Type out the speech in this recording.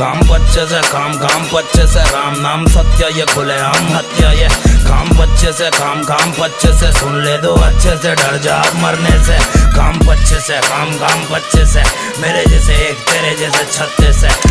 काम बच्चे से काम काम बच्चे से राम। नाम सत्य, ये खुले हम हत्या, ये काम बच्चे से काम काम बच्चे से सुन ले दो, अच्छे से डर जा मरने से। काम बच्चे से, काम काम बच्चे से, मेरे जैसे एक, तेरे जैसे छत्ते से।